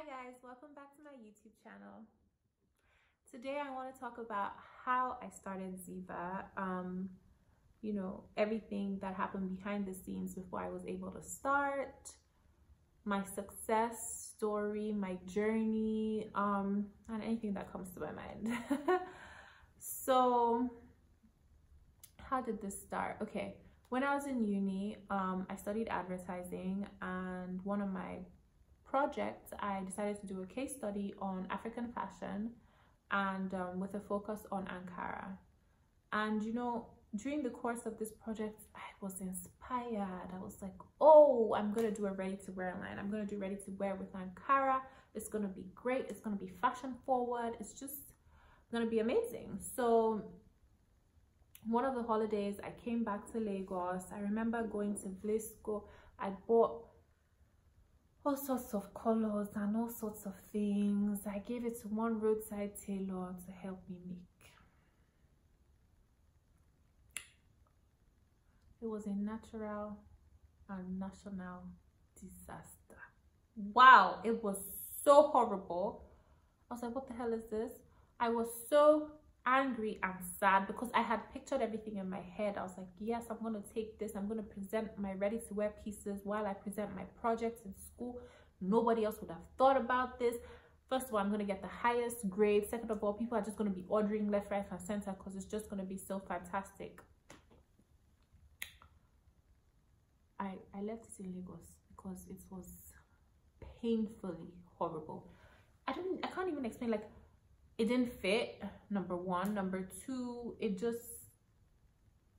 Hi guys, welcome back to my YouTube channel. Today I want to talk about how I started Ziva. Um, you know, everything that happened behind the scenes before I was able to start, my success story, my journey, um, and anything that comes to my mind. so, how did this start? Okay, when I was in uni, um, I studied advertising, and one of my project, I decided to do a case study on African fashion and um, with a focus on Ankara. And you know, during the course of this project, I was inspired. I was like, oh, I'm gonna do a ready to wear line. I'm gonna do ready to wear with Ankara. It's gonna be great. It's gonna be fashion forward. It's just gonna be amazing. So one of the holidays, I came back to Lagos. I remember going to Vlisco. I bought all sorts of colors and all sorts of things. I gave it to one roadside tailor to help me make. It was a natural and national disaster. Wow, it was so horrible. I was like, what the hell is this? I was so angry and sad because I had pictured everything in my head. I was like, yes, I'm going to take this. I'm going to present my ready to wear pieces while I present my projects in school. Nobody else would have thought about this. First of all, I'm going to get the highest grade. Second of all, people are just going to be ordering left, right, and center because it's just going to be so fantastic. I, I left it in Lagos because it was painfully horrible. I don't I can't even explain like it didn't fit number one. Number two it just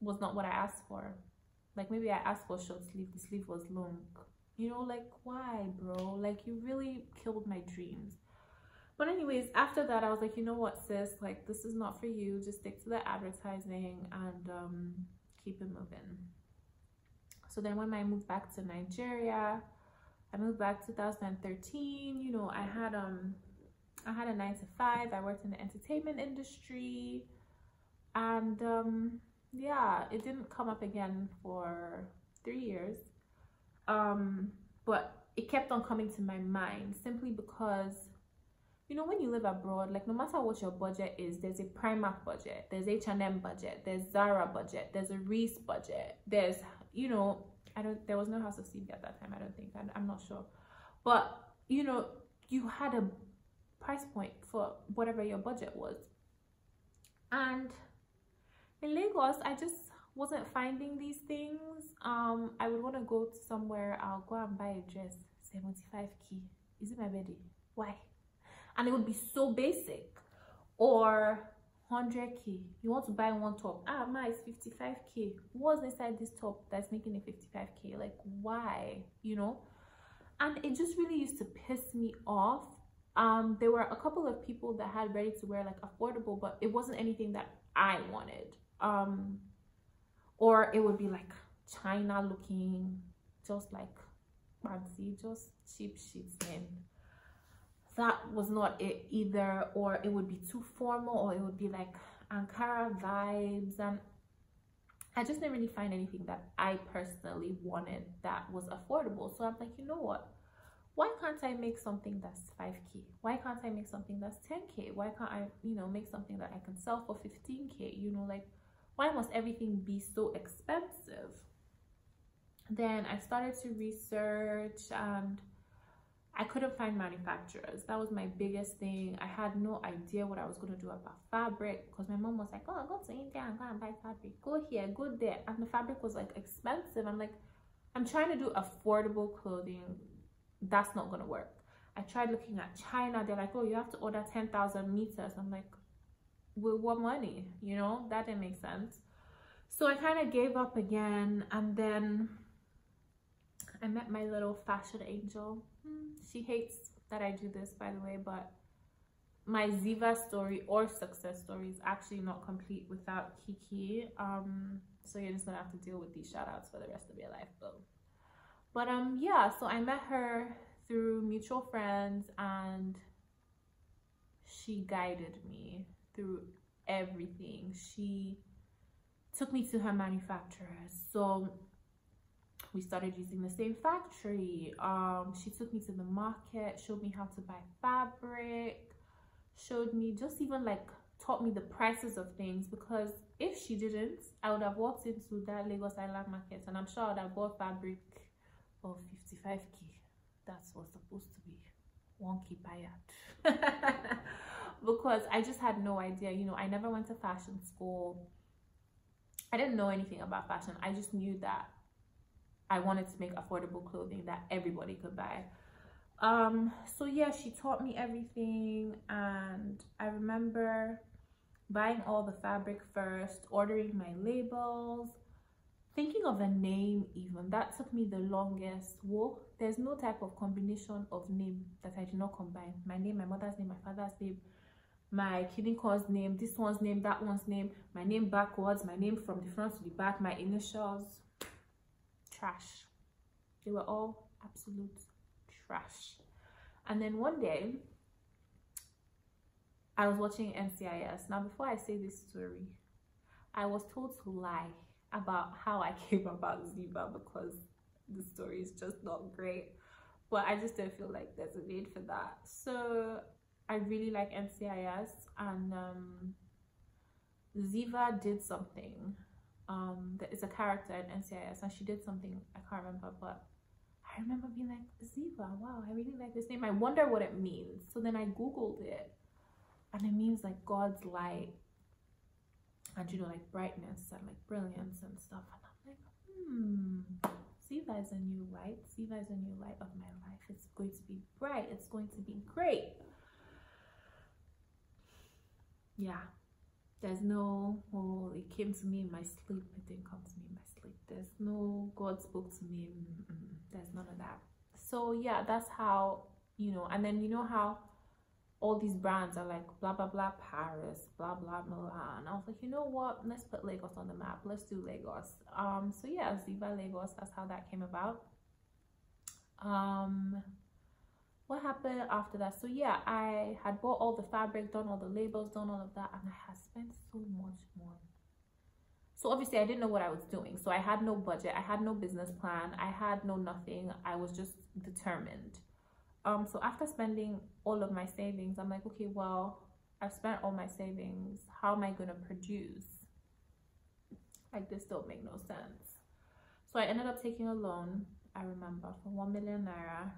was not what i asked for. Like maybe i asked for short sleeve. The sleeve was long. You know like why bro? Like you really killed my dreams. But anyways after that i was like you know what sis? Like this is not for you. Just stick to the advertising and um keep it moving. So then when i moved back to nigeria i moved back 2013 you know i had um I had a nine to five. I worked in the entertainment industry. And um, yeah, it didn't come up again for three years. Um, but it kept on coming to my mind simply because, you know, when you live abroad, like no matter what your budget is, there's a Primark budget, there's H&M budget, there's Zara budget, there's a Reiss budget, there's, you know, I don't, there was no House of CB at that time, I don't think, I, I'm not sure. But, you know, you had a price point for whatever your budget was. And in lagos i just wasn't finding these things. Um i would want to go somewhere i'll go and buy a dress 75 key is it my baby why? And it would be so basic. Or 100 k. You want to buy one top. Ah my it's 55 k. What's inside this top that's making it 55 k? Like why? You know? And it just really used to piss me off um there were a couple of people that had ready to wear like affordable but it wasn't anything that i wanted. Um or it would be like china looking just like fancy just cheap sheets in that was not it either. Or it would be too formal or it would be like ankara vibes and i just didn't really find anything that i personally wanted that was affordable. So i'm like you know what why can't I make something that's 5k? Why can't I make something that's 10k? Why can't I, you know, make something that I can sell for 15k? You know, like, why must everything be so expensive? Then I started to research and I couldn't find manufacturers. That was my biggest thing. I had no idea what I was going to do about fabric because my mom was like, oh, go to India and go and buy fabric. Go here, go there. And the fabric was like expensive. I'm like, I'm trying to do affordable clothing that's not gonna work. I tried looking at china they're like oh you have to order 10,000 meters. I'm like with what money? You know that didn't make sense. So i kind of gave up again and then i met my little fashion angel. Hmm, she hates that i do this by the way but my ziva story or success story is actually not complete without kiki. Um so you're just gonna have to deal with these shout outs for the rest of your life though but um yeah so i met her through mutual friends and she guided me through everything. She took me to her manufacturers so we started using the same factory. Um she took me to the market showed me how to buy fabric showed me just even like taught me the prices of things because if she didn't i would have walked into that lagos island market and i'm sure i would have bought fabric of 55k that's what's supposed to be. One key buyer. Because i just had no idea. You know i never went to fashion school. I didn't know anything about fashion. I just knew that I wanted to make affordable clothing that everybody could buy. Um, so yeah, she taught me everything and I remember buying all the fabric first, ordering my labels, thinking of a name even. That took me the longest. Whoa, there's no type of combination of name that I did not combine. My name, my mother's name, my father's name, my cause name, this one's name, that one's name, my name backwards, my name from the front to the back, my initials trash. They were all absolute trash. And then one day, I was watching NCIS. Now, before I say this story, I was told to lie about how I came about Ziva because the story is just not great. But I just don't feel like there's a need for that. So I really like NCIS and um, Ziva did something um that is a character in NCIS and she did something I can't remember but I remember being like Ziva wow I really like this name I wonder what it means so then I googled it and it means like God's light and you know like brightness and like brilliance and stuff and I'm like hmm Ziva is a new light Ziva is a new light of my life. It's going to be bright. It's going to be great. Yeah. There's no oh it came to me in my sleep. It didn't come to me in my sleep. There's no god spoke to me. Mm -mm. there's none of that. So yeah that's how you know and then you know how all these brands are like blah blah blah paris blah blah milan. I was like you know what? Let's put lagos on the map. Let's do lagos. Um so yeah ziva lagos that's how that came about. Um what happened after that? So yeah i had bought all the fabric done all the labels done all of that and i had spent so much more so obviously i didn't know what i was doing. So i had no budget. I had no business plan. I had no nothing. I was just determined um so after spending all of my savings i'm like okay well i've spent all my savings. How am i going to produce? Like this don't make no sense. So i ended up taking a loan i remember for 1 million naira.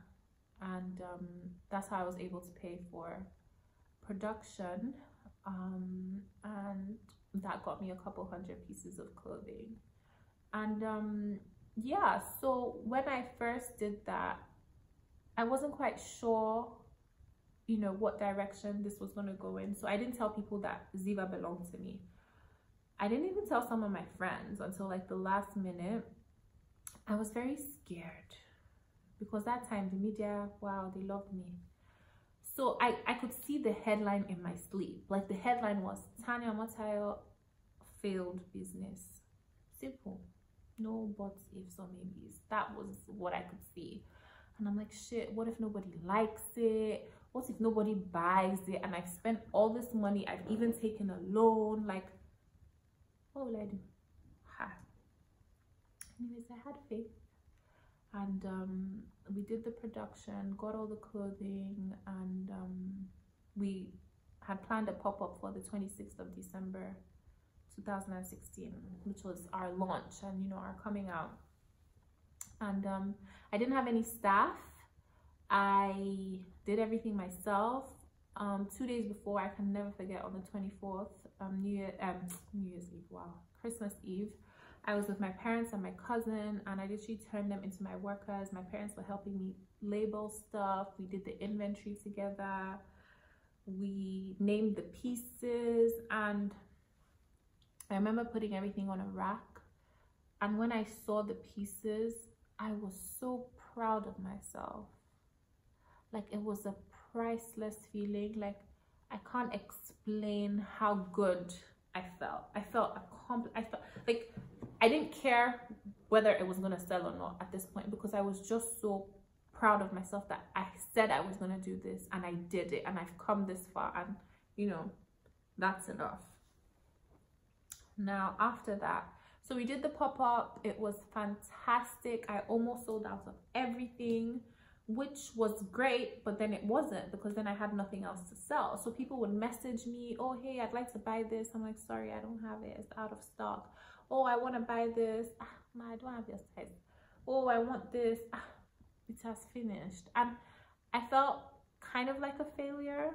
And um, that's how I was able to pay for production. Um, and that got me a couple hundred pieces of clothing. And um, yeah so when I first did that I wasn't quite sure you know what direction this was going to go in so I didn't tell people that Ziva belonged to me. I didn't even tell some of my friends until like the last minute. I was very scared because that time the media wow they loved me. So i i could see the headline in my sleep. Like the headline was tania Omotayo failed business. Simple. No buts ifs or maybes. That was what i could see and i'm like shit what if nobody likes it? What if nobody buys it? And i've spent all this money. I've even taken a loan. Like what will i do? Ha. Anyways i had faith. And um, we did the production got all the clothing and um, we had planned a pop-up for the 26th of december 2016 which was our launch and you know our coming out and um, i didn't have any staff i did everything myself um, two days before i can never forget on the 24th um, new year um, new year's eve wow christmas eve I was with my parents and my cousin and I literally turned them into my workers. My parents were helping me label stuff. We did the inventory together. We named the pieces and I remember putting everything on a rack. And when I saw the pieces, I was so proud of myself. Like it was a priceless feeling. Like I can't explain how good I felt. I felt accomplished. I felt like I didn't care whether it was going to sell or not at this point because I was just so proud of myself that I said I was going to do this and I did it and I've come this far and you know that's enough now after that so we did the pop-up. It was fantastic. I almost sold out of everything which was great but then it wasn't because then i had nothing else to sell. So people would message me oh hey i'd like to buy this. I'm like sorry i don't have it. It's out of stock. Oh i want to buy this. Ah, i don't have your size. Oh i want this. Ah, it has finished. And i felt kind of like a failure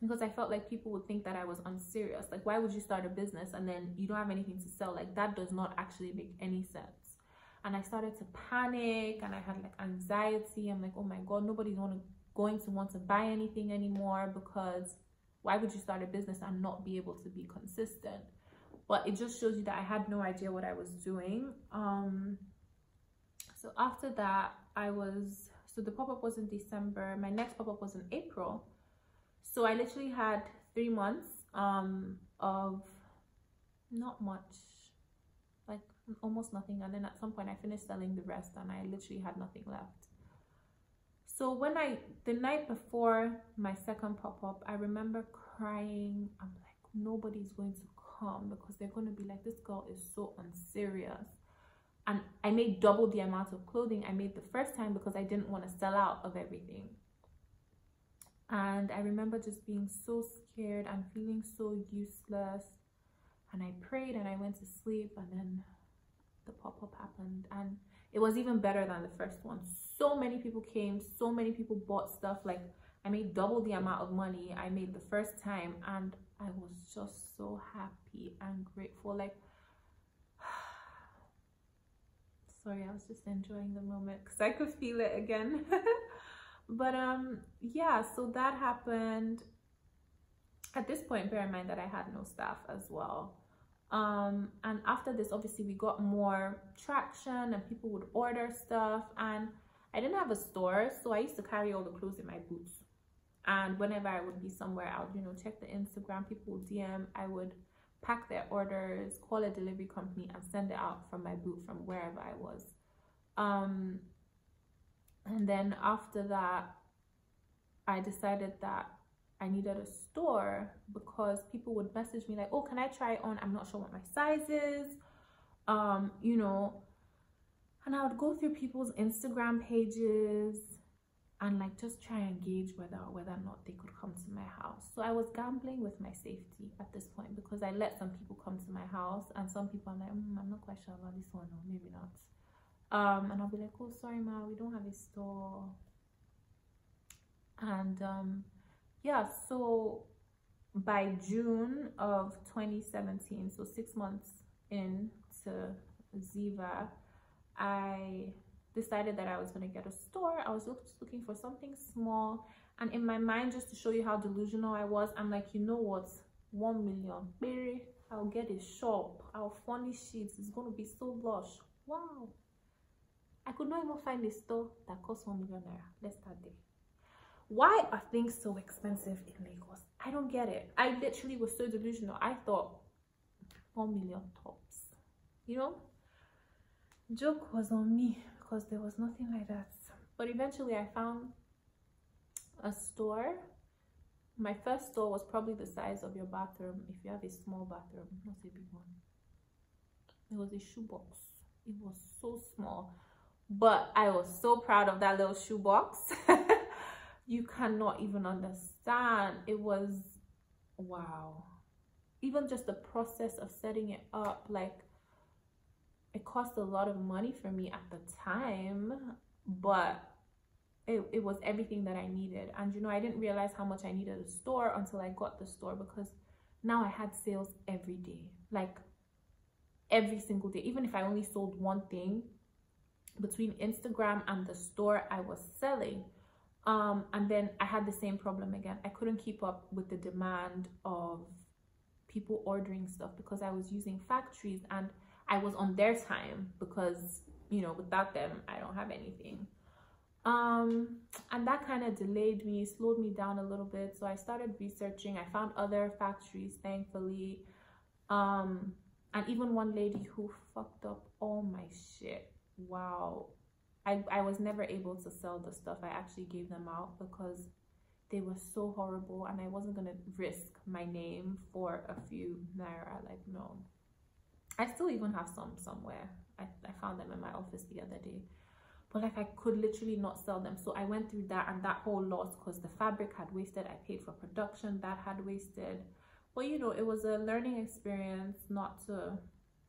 because I felt like people would think that I was unserious. Like, why would you start a business and then you don't have anything to sell? Like, that does not actually make any sense. And I started to panic and I had like anxiety. I'm like, oh my God, nobody's want to, going to want to buy anything anymore because why would you start a business and not be able to be consistent? But it just shows you that I had no idea what I was doing. Um, so after that, I was, so the pop up was in December. My next pop up was in April so i literally had three months um of not much like almost nothing. And then at some point i finished selling the rest and i literally had nothing left. So when i the night before my second pop-up i remember crying. I'm like nobody's going to come because they're going to be like this girl is so unserious. And i made double the amount of clothing i made the first time because i didn't want to sell out of everything and I remember just being so scared and feeling so useless. And I prayed and I went to sleep and then the pop-up happened. And it was even better than the first one. So many people came so many people bought stuff. Like I made double the amount of money I made the first time. And I was just so happy and grateful. Like sorry I was just enjoying the moment because I could feel it again but um yeah so that happened. At this point bear in mind that i had no staff as well. Um and after this obviously we got more traction and people would order stuff. And i didn't have a store so i used to carry all the clothes in my boots. And whenever i would be somewhere i would you know check the instagram people would dm i would pack their orders call a delivery company and send it out from my boot from wherever i was. Um and then after that i decided that i needed a store because people would message me like oh can i try on? I'm not sure what my size is. Um you know and i would go through people's instagram pages and like just try and gauge whether whether or not they could come to my house. So i was gambling with my safety at this point because i let some people come to my house and some people i'm like mm, i'm not quite sure about this one or maybe not um and i'll be like oh sorry ma we don't have a store. And um yeah so by june of 2017 so six months into ziva i decided that i was going to get a store. I was just looking for something small. And in my mind just to show you how delusional i was i'm like you know what? One million baby. I'll get a shop. I'll furnish it. It's going to be so lush. Wow I could not even find a store that costs one million naira. Let's start there. Why are things so expensive in Lagos? I don't get it. I literally was so delusional. I thought one million tops. You know? Joke was on me because there was nothing like that. But eventually I found a store. My first store was probably the size of your bathroom if you have a small bathroom, not a big one. It was a shoebox. It was so small but I was so proud of that little shoebox. you cannot even understand. It was, wow. Even just the process of setting it up, like, it cost a lot of money for me at the time, but it, it was everything that I needed. And, you know, I didn't realize how much I needed a store until I got the store because now I had sales every day. Like, every single day. Even if I only sold one thing, between Instagram and the store I was selling. Um, and then I had the same problem again. I couldn't keep up with the demand of people ordering stuff because I was using factories and I was on their time because, you know, without them, I don't have anything. Um, and that kind of delayed me, slowed me down a little bit. So I started researching. I found other factories, thankfully. Um, and even one lady who fucked up all my shit wow I, I was never able to sell the stuff i actually gave them out because they were so horrible and i wasn't gonna risk my name for a few naira like no I still even have some somewhere. I, I found them in my office the other day. But like I could literally not sell them. So I went through that and that whole loss because the fabric had wasted. I paid for production that had wasted. But you know, it was a learning experience not to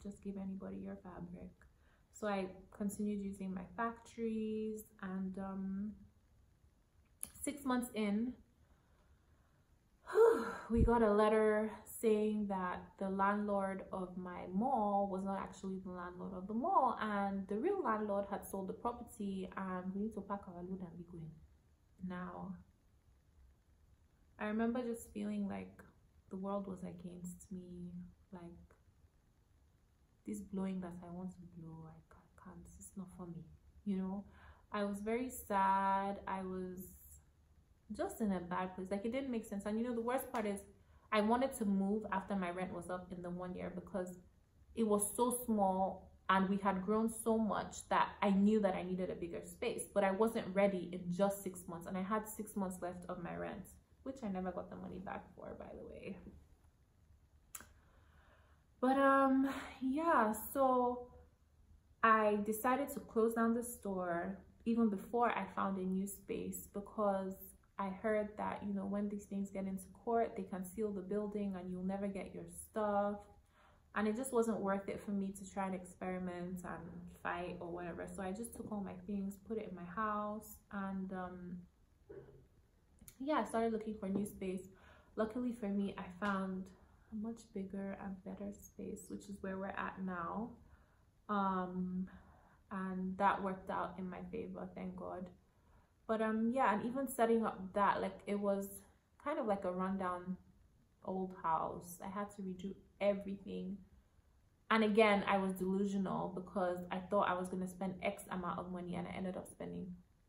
just give anybody your fabric. So I continued using my factories and um, six months in, we got a letter saying that the landlord of my mall was not actually the landlord of the mall and the real landlord had sold the property and we need to pack our load and be going now i remember just feeling like the world was against me like this blowing that i want to blow i can't it's not for me you know i was very sad i was just in a bad place like it didn't make sense and you know the worst part is I wanted to move after my rent was up in the one year because it was so small and we had grown so much that I knew that I needed a bigger space, but I wasn't ready in just six months. And I had six months left of my rent, which I never got the money back for, by the way. But um, yeah, so I decided to close down the store even before I found a new space because I heard that, you know, when these things get into court, they can seal the building and you'll never get your stuff. And it just wasn't worth it for me to try and experiment and fight or whatever. So I just took all my things, put it in my house, and um, yeah, I started looking for a new space. Luckily for me, I found a much bigger and better space, which is where we're at now. Um, and that worked out in my favor, thank God. But um yeah and even setting up that like it was kind of like a rundown old house. I had to redo everything. And again i was delusional because i thought i was going to spend x amount of money and i ended up spending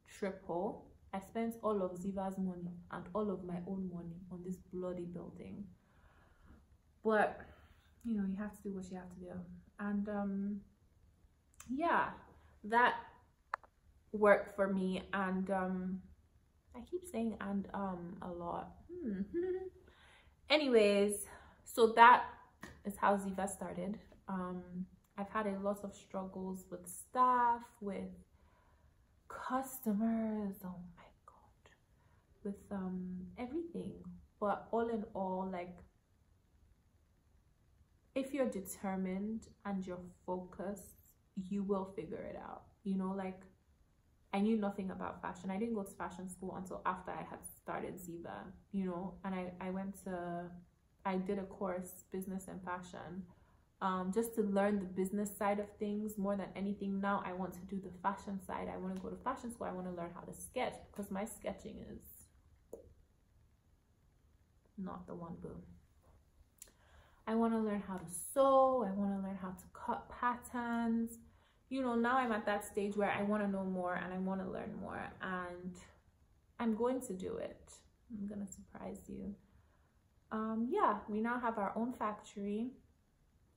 triple. I spent all of ziva's money and all of my own money on this bloody building. But you know you have to do what you have to do. And um yeah that worked for me and um i keep saying and um a lot. Hmm. anyways so that is how ziva started. Um i've had a lot of struggles with staff with customers oh my god with um everything. But all in all like if you're determined and you're focused you will figure it out you know like I knew nothing about fashion. I didn't go to fashion school until after I had started Ziva, you know, and I, I went to, I did a course, business and fashion, um, just to learn the business side of things more than anything. Now I want to do the fashion side. I want to go to fashion school. I want to learn how to sketch because my sketching is not the one boom. I want to learn how to sew. I want to learn how to cut patterns you know, now I'm at that stage where I want to know more and I want to learn more and I'm going to do it. I'm going to surprise you. Um, yeah, we now have our own factory,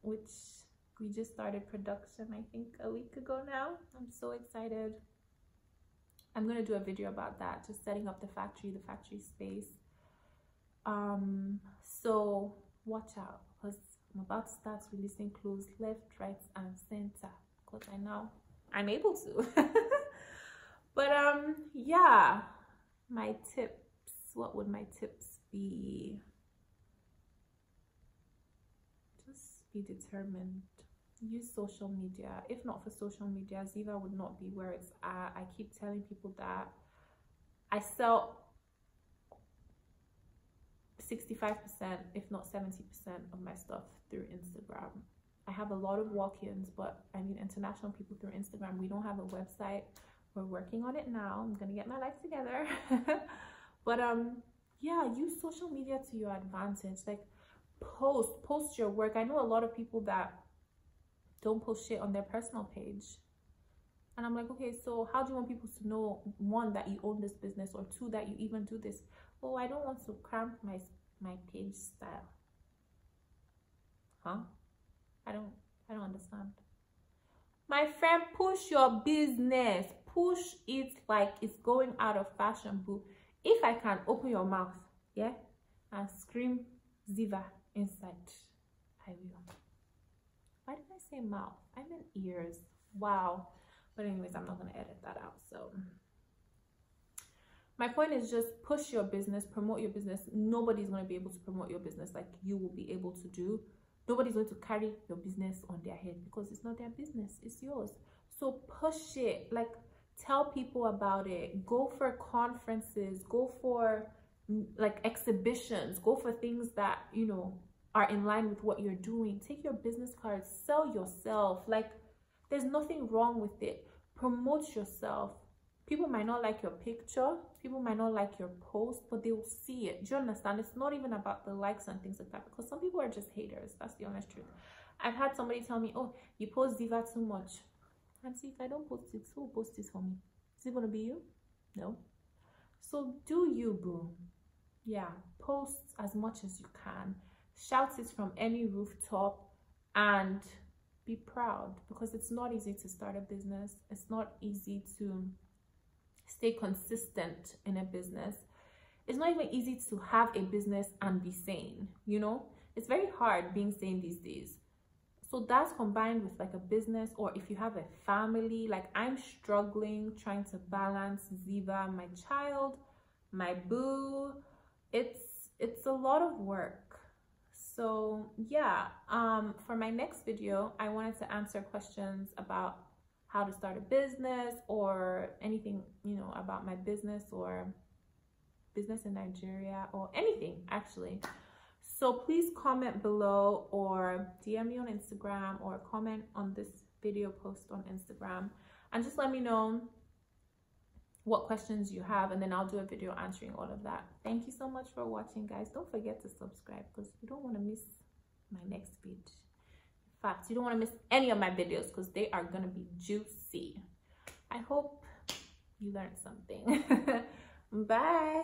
which we just started production, I think, a week ago now. I'm so excited. I'm going to do a video about that, just setting up the factory, the factory space. Um, so watch out because I'm about to start releasing clothes left, right, and center because I know I'm able to. but um, yeah, my tips. What would my tips be? Just be determined. Use social media. If not for social media, Ziva would not be where it's at. I keep telling people that I sell 65%, if not 70% of my stuff through Instagram. I have a lot of walk-ins, but I mean international people through Instagram. We don't have a website. We're working on it now. I'm gonna get my life together. but um, yeah, use social media to your advantage. Like post, post your work. I know a lot of people that don't post shit on their personal page. And I'm like, okay, so how do you want people to know one that you own this business or two that you even do this? Oh, I don't want to cramp my my page style. Huh? I don't I don't understand. My friend, push your business. Push it like it's going out of fashion, boo. If I can open your mouth, yeah, and scream Ziva inside, I will. why did I say mouth? I meant ears. Wow. But anyways, I'm not going to edit that out. So my point is just push your business, promote your business. Nobody's going to be able to promote your business like you will be able to do. Nobody's going to carry your business on their head because it's not their business, it's yours. So push it. Like tell people about it. Go for conferences, go for mm, like exhibitions, go for things that, you know, are in line with what you're doing. Take your business cards, sell yourself. Like there's nothing wrong with it. Promote yourself. People might not like your picture, people might not like your post, but they will see it. Do you understand? It's not even about the likes and things like that because some people are just haters. That's the honest truth. I've had somebody tell me, Oh, you post Ziva too much. And see, if I don't post it, who will post this for me? Is it gonna be you? No. So do you, boo. Yeah, post as much as you can. Shout it from any rooftop and be proud because it's not easy to start a business. It's not easy to stay consistent in a business. It's not even easy to have a business and be sane, you know? It's very hard being sane these days. So that's combined with like a business or if you have a family, like I'm struggling trying to balance Ziva, my child, my boo. It's it's a lot of work so yeah um for my next video i wanted to answer questions about how to start a business or anything you know about my business or business in nigeria or anything actually so please comment below or dm me on instagram or comment on this video post on instagram and just let me know what questions you have and then I'll do a video answering all of that. Thank you so much for watching guys. Don't forget to subscribe because you don't want to miss my next video. Fact, you don't want to miss any of my videos because they are going to be juicy. I hope you learned something. Bye.